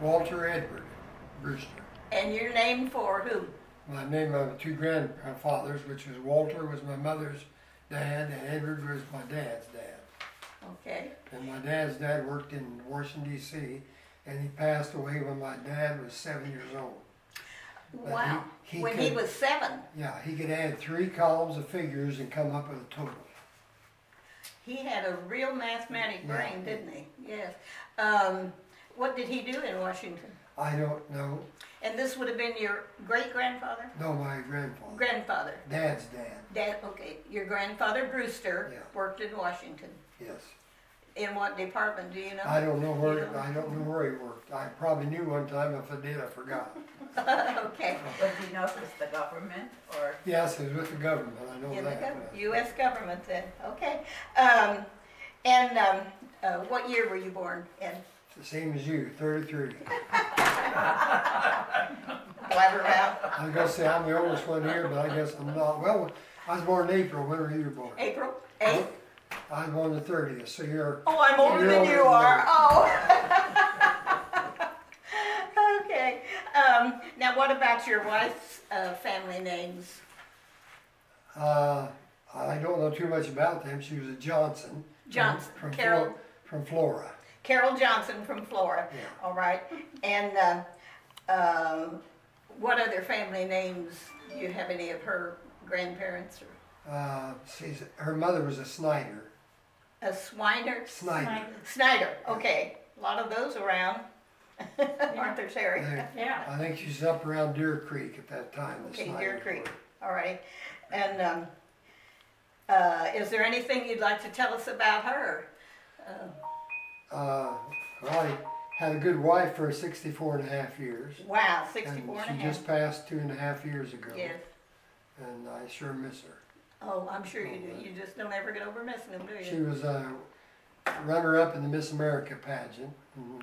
Walter Edward Brewster. And you're named for who? My name of two grandfathers, which was Walter was my mother's dad, and Edward was my dad's dad. Okay. And my dad's dad worked in Washington D.C. and he passed away when my dad was seven years old. But Wow. he- he when he was seven, Yeah, he could add three columns of figures and come up with a total. he had a real mathematic Yeah. brain, didn't he? Yes. Um, what did he do in Washington? I don't know. And this would have been your great grandfather? No, my grandfather. Grandfather. Dad's dad. Dad, okay. Your grandfather Brewster Yeah. worked in Washington. Yes. In what department? Do you know? I don't know where You know? I don't know where he worked. I probably knew one time. If I did, I forgot. okay. But do you know if it's the government or? Yes, it was with the government. I know In the that. government, U.S. government then. Okay. Um, and um, uh, what year were you born in? The same as you, 33. Blabbermouth. I was gonna say I'm the oldest one here, but I guess I'm not. Well, I was born in April. When were you born? April 8th. I was born the 30th, so you're. Oh, I'm older than older you are. Oh. okay. Um, now, what about your wife's uh, family names? Uh, I don't know too much about them. She was a Johnson. from- Johnson, From, Carol- Flo- from Flora. Carol Johnson from Florida. Yeah. All right. And uh, um, what other family names? Do you have any of her grandparents? Or Uh, she's, her mother was a Snyder. a Swiner? Snyder. Snyder. Okay. A lot of those around. Aren't there, Sherry? They- Yeah. I think she's up around Deer Creek at that time. the Okay, Deer Creek. were. All right. And um, uh, is there anything you'd like to tell us about her? Uh, Uh, I had a good wife for 64 and a half years. wow, 64 and a she just passed two and a half years ago. Yes. And I sure miss her. Oh, I'm sure you do. You just don't ever get over missing them, do you? She was a runner-up in the Miss America pageant. and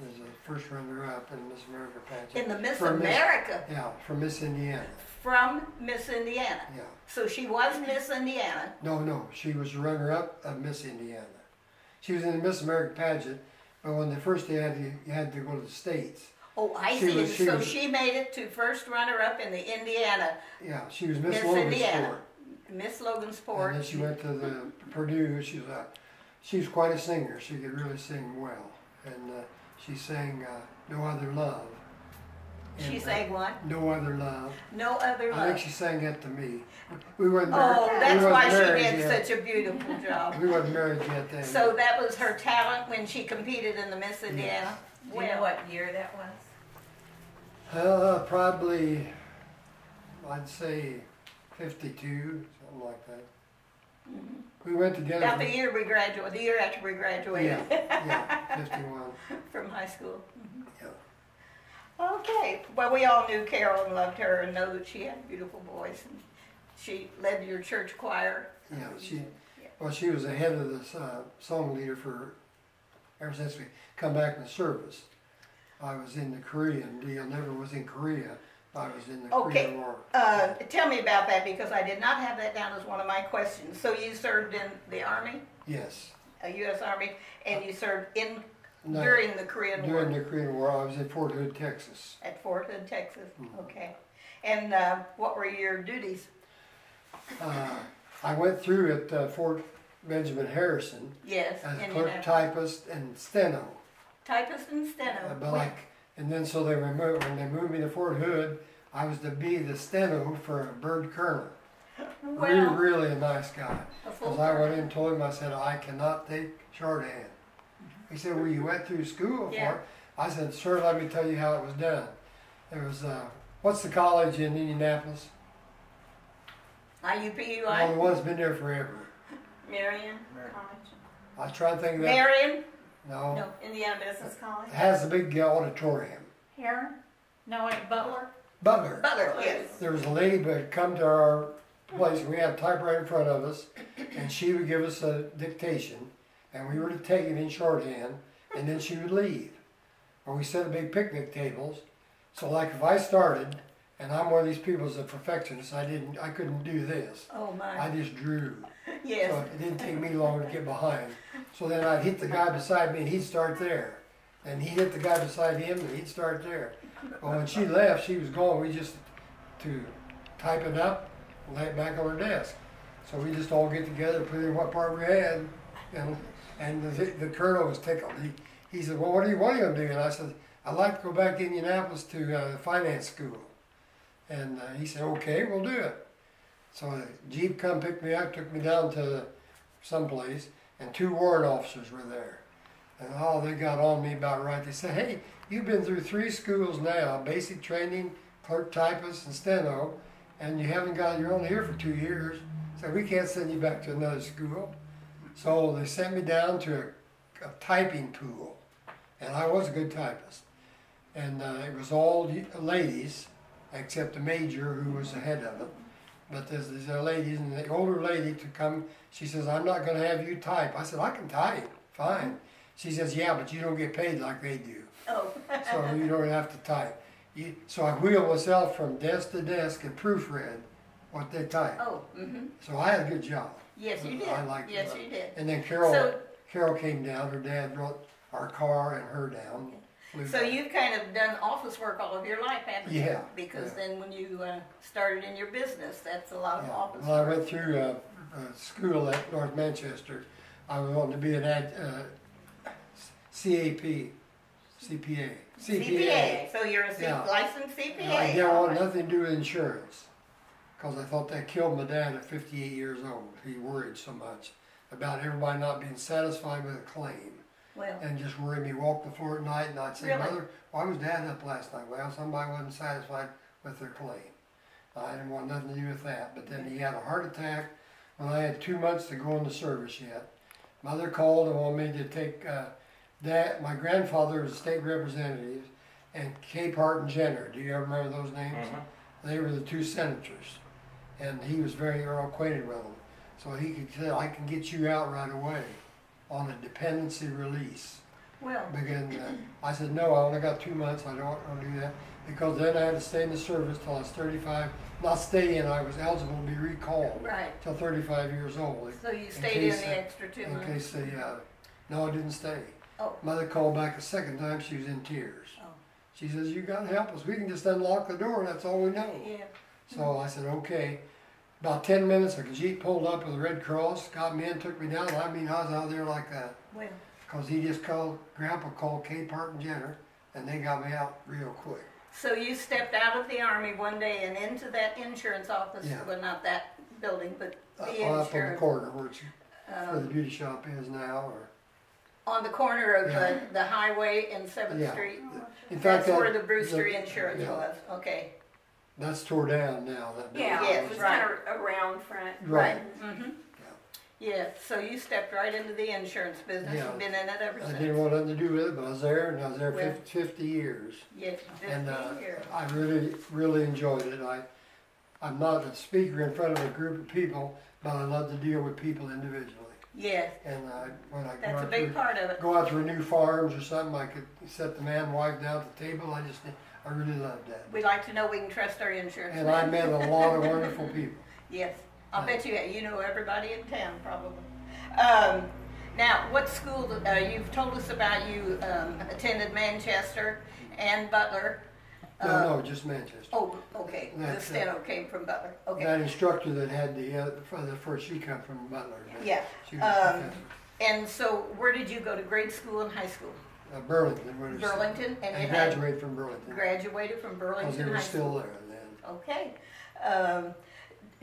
Was the first runner-up in the Miss America pageant. In the Miss Miss- America Yeah, from Miss Indiana. from Miss Indiana. Yeah. So she was Miss Indiana. No, no, she was runner-up of Miss Indiana. She was in the Miss America pageant, but when the first day had to, you had to go to the states. Oh, I She see. was- she so was- she made it to first runner-up in the Indiana Yeah, she was Miss Miss Logansport. Indiana. Miss Logansport. And then she went to the Purdue. She was a, she was quite a singer. She could really sing well, and uh, she sang uh, "No Other Love." She And, uh, sang what? "No Other Love." No other I love. think she sang that to me. We weren't married. Oh, that's wasn't why she did yet. such a beautiful job. We wasn't married yet then. So that was her talent when she competed in the Miss Indiana. Do you know what year that was? uh, probably, I'd say, fifty-two, something like that. We went together. About the year we graduated, the year after we graduated Yeah, yeah, fifty-one. from high school. Yeah. Okay, well, we all knew Carol and loved her and know that she had a beautiful voice. And she led your church choir. Yeah, she, well, she was the head of the uh, song leader for, ever since we come back in the service. I was in the Korean deal, never was in Korea, I was in the Okay. Korean War. Uh, tell me about that because I did not have that down as one of my questions. So you served in the Army, Yes. a U.S. Army, and you served in No, during the Korean War During the Korean War, I was at Fort Hood, Texas. at Fort Hood, Texas. Mhm. Okay. And uh, what were your duties? Uh, I went through at uh, Fort Benjamin Harrison Yes, as clerk typist and steno. Typist and steno. Uh, But like, and then so they removed, when they moved me to Fort Hood, I was to be the steno for a bird colonel. Really, well, really a nice guy. Because I went in and told him, I said, I cannot take shorthand. He said, well, you went through school for it. I said, sir, let me tell you how it was done. There was, uh, what's the college in Indianapolis? Well, the IUPUI, one's been there forever. Marian, I was trying to think of that. Marian, No. no, Indiana Business Business College? It has a big auditorium. Herron? No, wait, Butler? Butler. Butler, yes. There was a lady who had come to our place, we had a typewriter in front of us, and she would give us a dictation, and we were to take it in shorthand, and then she would leave. Or we set up big picnic tables, so like if I started, and I'm one of these people that's a perfectionist, I didn't, I couldn't do this. Oh my! I just drew. yes. So it didn't take me long to get behind. So then I'd hit the guy beside me and he'd start there. and he hit the guy beside him, and he'd start there. But when she left, she was gone. We just to type it up, and lay it back on her desk. So we just all get together, put in what part we had, and and the, the colonel was tickled. He he said, "Well, what do you want to do?" And I said, "I'd like to go back to Indianapolis to uh, finance school." And uh, he said, "Okay, we'll do it." So the jeep come pick me up, took me down to someplace, and two warrant officers were there. And oh, they got on me about right. They said, "Hey, you've been through three schools now: basic training, clerk, typist, and steno, and you haven't got. You're only here for two years, so we can't send you back to another school." So they sent me down to a, a typing pool, and I was a good typist. And uh, it was all ladies, except the major who was the head of it. But there's these ladies, and the older lady to come, she says, I'm not going to have you type. I said, I can type, fine. She says, Yeah, but you don't get paid like they do, Oh, so you don't have to type. You, so I wheeled myself from desk to desk and proofread what they type. oh, mm-hmm. So I had a good job. Yes, you did. I liked Yes, it. Yes, you did. And then Carol, So- Carol came down. Her dad brought our car and her down. So down. you've kind of done office work all of your life, haven't you? Yeah, Because yeah. then when you uh, started in your business, that's a lot of Yeah. office Well, I went through uh, uh, school at North Manchester. I was wanting to be an ad, uh, CAP, CPA, CPA. So you're a C- Yeah. licensed I CPA. didn't all want nothing to do with insurance, because I thought that killed my dad at 58 years old. He worried so much about everybody not being satisfied with a claim. Well, and just worry me walk the floor at night and I'd say, Really? Mother, why was dad up last night? Well, somebody wasn't satisfied with their claim. I didn't want nothing to do with that. But then he had a heart attack when I had two months to go into service yet. Mother called and wanted me to take uh, dad, my grandfather was a state representative, and Capehart and Jenner. Do you ever remember those names? They were the two senators, and he was very well acquainted with them. So he could say, I can get you out right away on a dependency release. well, Because uh, I said, no, I only got two months, I don't want to do that. Because then I had to stay in the service till I was 35. Not stay in, I was eligible to be recalled right. till 35 years old. So you stayed in case, the extra two In months. case they, uh, no, I didn't stay. Oh. Mother called back a second time, she was in tears. Oh. She says, you gotta help us, we can just unlock the door, that's all we know. Yeah. So I said, okay. About 10 minutes, a Jeep pulled up with a Red Cross, got me in, took me down. I mean, I was out there like that. Well, Because he just called, Grandpa called Capehart and Jenner, and they got me out real quick. so you stepped out of the army one day and into that insurance office. Yeah. Well, not that building, but Uh, the up on the corner where, it's, where um, the beauty shop is now. Or, on the corner of Yeah. the, the highway and Seventh Yeah. Street. in fact, That's fact, where the Brewster the- Insurance yeah. was. Okay. That's tore down now. That building. Yeah, it was right. kind of around front. Right. Mm-hmm. Yeah. So you stepped right into the insurance business Yeah. and been in it ever I since. didn't want nothing to do with it, but I was there, and I was there Well. 50, 50 years. Yes, and uh, 15 years. I really, really enjoyed it. I, I'm not a speaker in front of a group of people, but I love to deal with people individually. Yes, And uh, when I go that's a out, big to, part of it. go out to renew farms or something, I could set the man and wife down at the table. I just, I really loved that. We like to know we can trust our insurance. And I met a lot of wonderful people. Yes, I'll bet you you know everybody in town probably. Um, now, what school? Uh, you've told us about you um, attended Manchester and Butler. No, Uh, no, just Manchester. Oh, okay. The uh, steno came from Butler. Okay. That instructor that had the, uh, for the first, she come from Butler. Yeah. She was Um. And so, where did you go to grade school and high school? Uh, Burlington. where it was- Burlington, and I had graduated from Burlington. graduated from Because Burlington they were High still School. there then. Okay. Um,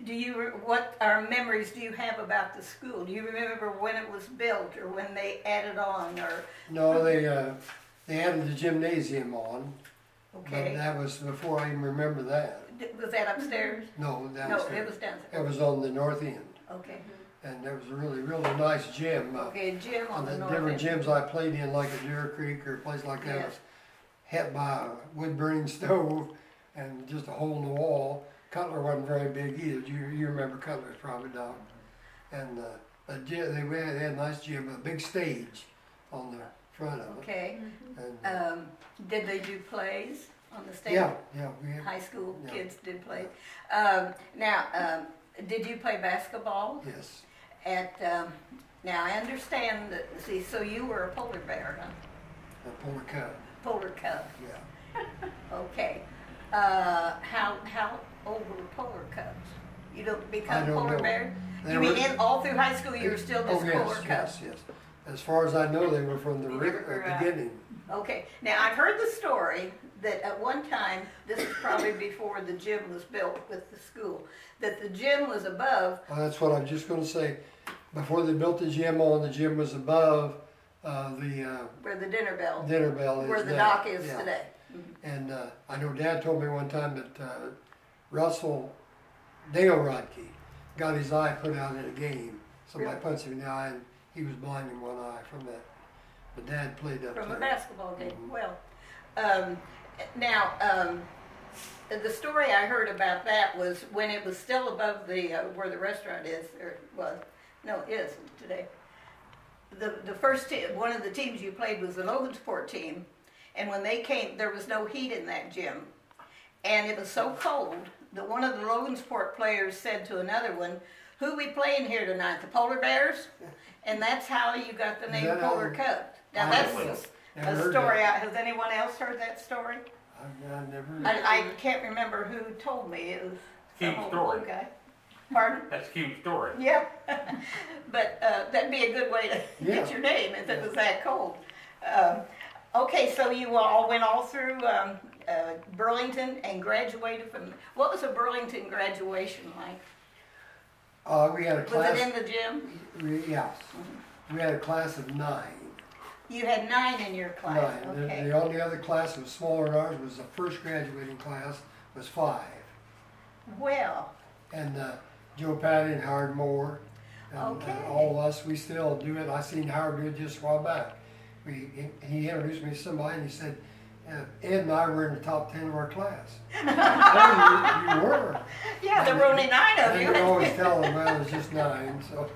do you re- what our memories do you have about the school? Do you remember when it was built or when they added on or No, they, uh, they added the gymnasium on, but okay? that was before I even remember that. D- Was that upstairs? No, No, it downstairs. was downstairs. It was on the north end, Okay. And there was a really, really nice gym. Uh, Okay, gym on on the the north different end. gyms I played in, like at Deer Creek or a place like that, Yeah. was hit by a wood burning stove and just a hole in the wall. Cutler wasn't very big either. You, you remember Cutler's probably dog. And uh, a gym, they, had, they had a nice gym, a big stage on the front of it. Okay. And, uh, Um, did they do plays on the stage? yeah, yeah, we had, High school Yeah. kids did play. Um, now, um, did you play basketball yes. At? Um, now I understand that. See, so you were a polar bear, huh? a polar cub, Polar Cub. yeah. Okay. Uh, how how old were polar cubs? You don't become don't polar know. bear? They you mean were- in, all through high school you were still Oh, just yes, polar cubs? yes, yes. As far as I know, they were from the ri- uh, beginning. Okay. Now I've heard the story that at one time, this is probably before the gym was built with the school, that the gym was above. Well, that's what I'm just gonna say. Before they built the gym on, the gym was above, uh, the, uh, Where the dinner bell, dinner bell is where the now. dock is Yeah. today. And, uh, I know Dad told me one time that, uh, Russell, Dale Rodkey, got his eye put out in a game. Somebody Really? punched him in the eye and he was blind in one eye from that. But Dad played up From a basketball game. Mhm. Well, um, now, um, the story I heard about that was when it was still above the, uh, where the restaurant is, or was, no, it is today. The, the first team, one of the teams you played was the Logansport team, and when they came, there was no heat in that gym. And it was so cold that one of the Logansport players said to another one, who we playing here tonight, the Polar Bears? And that's how you got the name that Polar Cubs. Now that's a, story. I- Has anyone else heard that story? I've, I've never. I, I can't remember who told me. It was Cute some old story. guy. Pardon? That's a cute story. Yeah. but uh, that'd be a good way to Yeah. get your name if it was that cold. Um, okay, so you all went all through um, uh, Burlington and graduated from. What was a Burlington graduation like? Uh, we had a Was class. it in the gym? we, yes. We had a class of nine. You had nine in your class. Nine. The- Okay. The only other class that was smaller than ours was the first graduating class was five. Well, And uh, Joe Patty and Howard Moore. And, Okay. and all of us, we still do it. I seen Howard do it just a while back. We, he, he introduced me to somebody and he said, uh, Ed and I were in the top ten of our class. I you, you were. yeah, there were only nine of And you. you always tell them, well, it's just nine, so.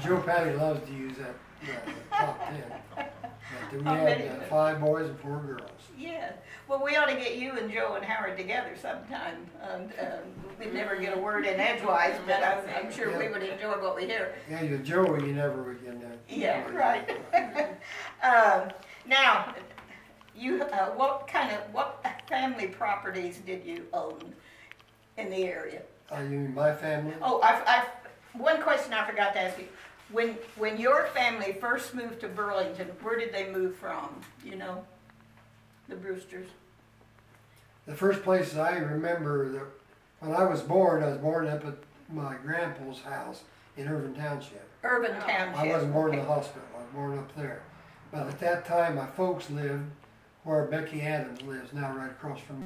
Joe Patty loves to use that, that top ten. But we How many? had uh, five boys and four girls. Yeah. Well, we ought to get you and Joe and Howard together sometime. Um, um, we'd never get a word in edgewise, but I'm, I'm sure we would enjoy what we hear. Yeah, you Joey, you never would get that. Yeah, right. um, now, you, uh, what kind of, what family properties did you own in the area? Are you in my family? Oh, I, I, one question I forgot to ask you. When, when your family first moved to Burlington, where did they move from? You know, the Brewsters. The first place I remember that, when I was born, I was born up at my grandpa's house in Ervin Township. Urban oh. Township. I wasn't born in the hospital, I was born up there. But at that time, my folks lived where Becky Adams lives, now right across from